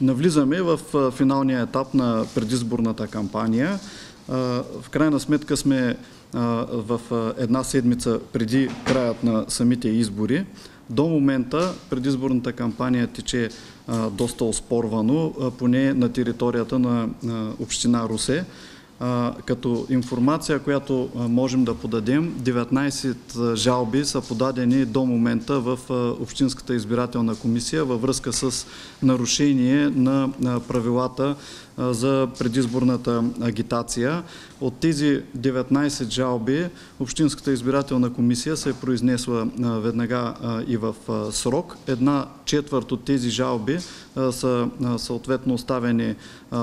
навлизаме в финалния етап на предизборната кампания. В крайна сметка сме в една седмица преди краят на самите избори. До момента предизборната кампания тече доста оспорвано, поне на територията на община Русе. Като информация, която можем да подадем, 19 жалби са подадени до момента в Общинската избирателна комисия във връзка с нарушение на правилата за предизборната агитация. От тези 19 жалби Общинската избирателна комисия се е произнесла веднага и в срок. Една четвърт от тези жалби са съответно оставени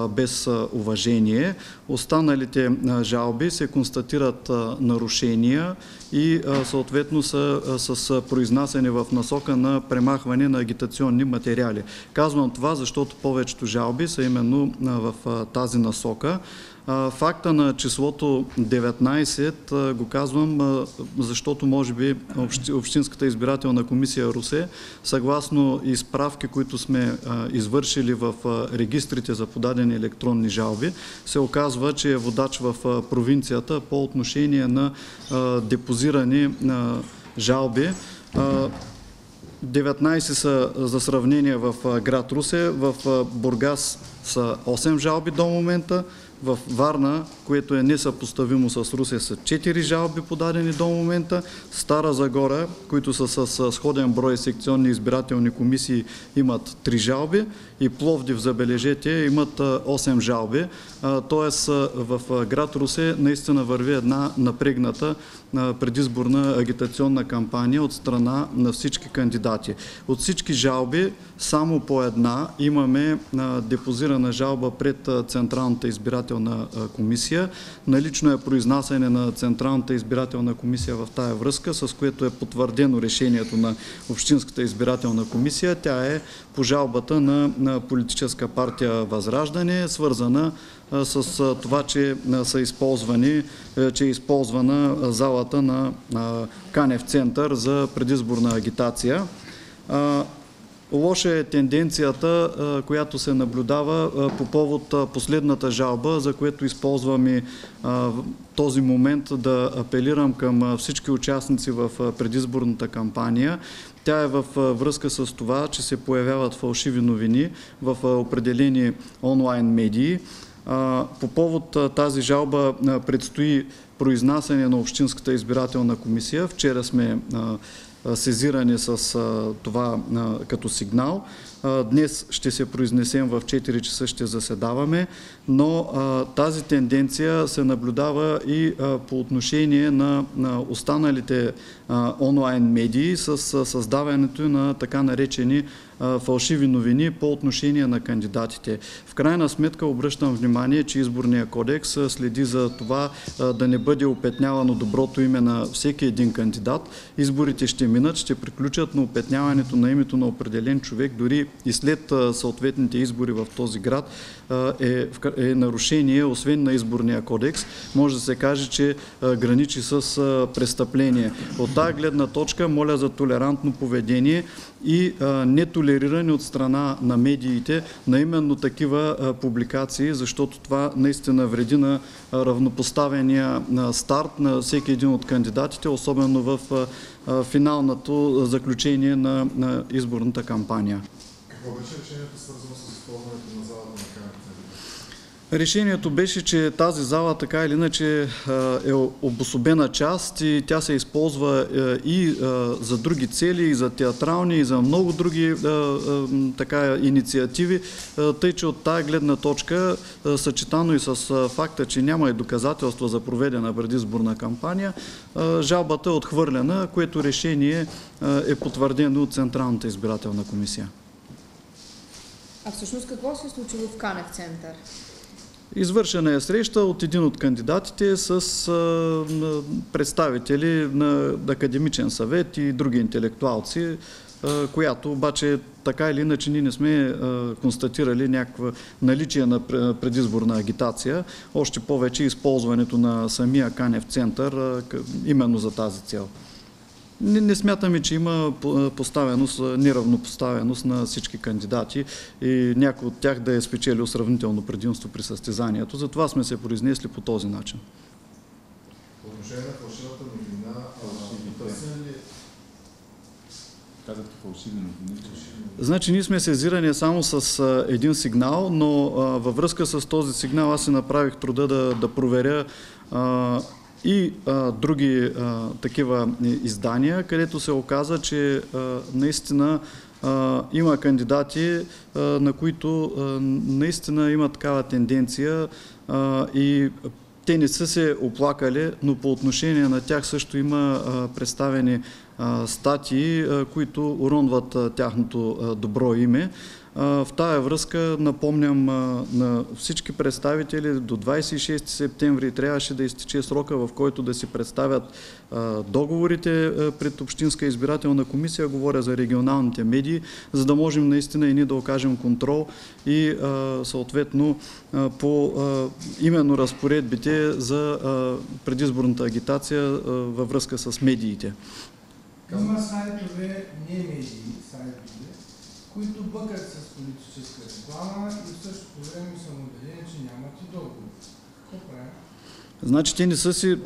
без уважение. Останалите жалби се констатират нарушения и съответно са с произнасяне в насока на премахване на агитационни материали. Казвам това, защото повечето жалби са именно в тази насока. Факта на числото 19 го казвам, защото може би Общинската избирателна комисия Русе, съгласно изправки, които сме извършили в регистрите за подадени електронни жалби, се оказва, че е водач в провинцията по отношение на депозирани жалби. 19 са за сравнение в град Русе, в Бургас са 8 жалби до момента, в Варна, което е несъпоставимо с Русе, са 4 жалби подадени до момента. Стара Загора, които са с сходен брой секционни избирателни комисии, имат 3 жалби. И Пловдив, забележете, имат 8 жалби. Тоест в град Русе наистина върви една напрегната предизборна агитационна кампания от страна на всички кандидати. От всички жалби, само по една имаме депозирана жалба пред Централната избирателна комисия. Налично е произнасяне на Централната избирателна комисия в тая връзка, с което е потвърдено решението на Общинската избирателна комисия. Тя е по жалбата на политическа партия Възраждане, свързана с това, че са използвани, че е използвана залата на Канев център за предизборна агитация. Лоша е тенденцията, която се наблюдава по повод последната жалба, за което използваме този момент да апелирам към всички участници в предизборната кампания. Тя е в връзка с това, че се появяват фалшиви новини в определени онлайн медии. По повод тази жалба предстои произнасяне на Общинската избирателна комисия. Вчера сме сезирани с това като сигнал. Днес ще се произнесем в 4 часа, ще заседаваме, но тази тенденция се наблюдава и по отношение на останалите онлайн медии с създаването на така наречени фалшиви новини по отношение на кандидатите. В крайна сметка обръщам внимание, че изборния кодекс следи за това да не бъде опетнявано доброто име на всеки един кандидат. Изборите ще минат, ще приключат, но опетняването на името на определен човек дори и след съответните избори в този град е, е нарушение, освен на изборния кодекс, може да се каже, че граничи с престъпление. От тази гледна точка моля за толерантно поведение и нетолериране от страна на медиите на именно такива публикации, защото това наистина вреди на равнопоставения старт на всеки един от кандидатите, особено в финалното заключение на, на изборната кампания. Какво беше решението свързано с използването на залата на Решението беше, че тази зала така или иначе е обособена част и тя се използва и за други цели, и за театрални, и за много други така инициативи, тъй че от тая гледна точка, съчетано и с факта, че няма и доказателства за проведена предизборна кампания, жалбата е отхвърлена, което решение е потвърдено от Централната избирателна комисия. А всъщност какво се е случило в Канев център? Извършена е среща от един от кандидатите с представители на Академичен съвет и други интелектуалци, която обаче така или иначе ние не сме констатирали някаква наличие на предизборна агитация, още повече използването на самия Канев център именно за тази цел. Не, не смятаме, че има по- поставеност, неравнопоставеност на всички кандидати и някой от тях да е спечелил сравнително предимство при състезанието. Затова сме се произнесли по този начин. По отношение на фалшивата новина, ли Казахте фалшиви новини. Значи ние сме сезирани само с а, един сигнал, но а, във връзка с този сигнал аз си направих труда да, да проверя а, и а, други а, такива издания, където се оказа, че а, наистина а, има кандидати, а, на които а, наистина има такава тенденция а, и те не са се оплакали, но по отношение на тях също има а, представени а, статии, а, които уронват а, тяхното а, добро име. В тая връзка напомням на всички представители до 26 септември трябваше да изтече срока, в който да си представят договорите пред Общинска избирателна комисия, говоря за регионалните медии, за да можем наистина и ние да окажем контрол и съответно по именно разпоредбите за предизборната агитация във връзка с медиите. Има сайтове, не медии, сайтове, които бъкат с политическа реклама и в същото време съм убеден, че нямат и договор. Какво правим? Значи те не са си,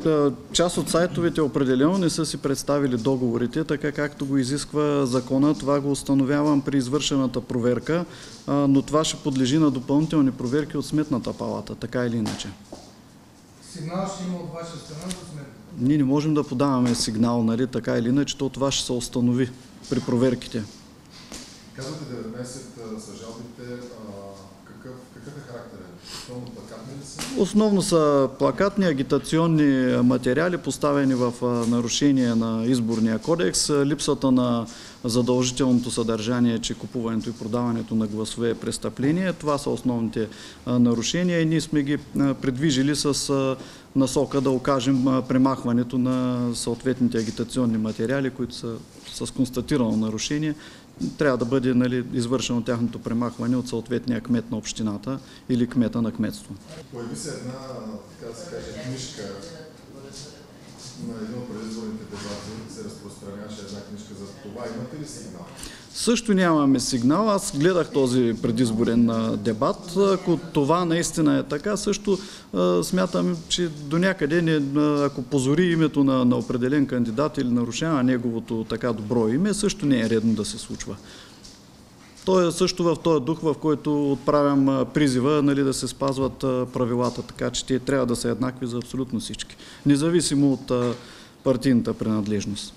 част от сайтовете определено не са си представили договорите, така както го изисква закона. Това го установявам при извършената проверка, но това ще подлежи на допълнителни проверки от Сметната палата, така или иначе. Сигнал ще има от ваша страна за сметка. Ние не можем да подаваме сигнал, нали, така или иначе, то това ще се установи при проверките. Казвате 19 а, са жалбите. Какъв, какъв е характер? Основно плакатни ли са? Основно са плакатни агитационни материали, поставени в нарушение на изборния кодекс, липсата на задължителното съдържание, че купуването и продаването на гласове е престъпление. Това са основните нарушения и ние сме ги предвижили с насока да окажем премахването на съответните агитационни материали, които са с констатирано нарушение. Трябва да бъде нали, извършено тяхното премахване от съответния кмет на общината или кмета на кметство. Появи се една, така да се каже, книжка на един от предизборните дебати, се разпространяваше една книжка за това. Имате ли сигнал? Също нямаме сигнал. Аз гледах този предизборен дебат. Ако това наистина е така, също смятам, че до някъде, ако позори името на определен кандидат или нарушава неговото така добро име, също не е редно да се случва. То е също в този дух, в който отправям призива нали, да се спазват правилата, така че те трябва да са еднакви за абсолютно всички, независимо от партийната принадлежност.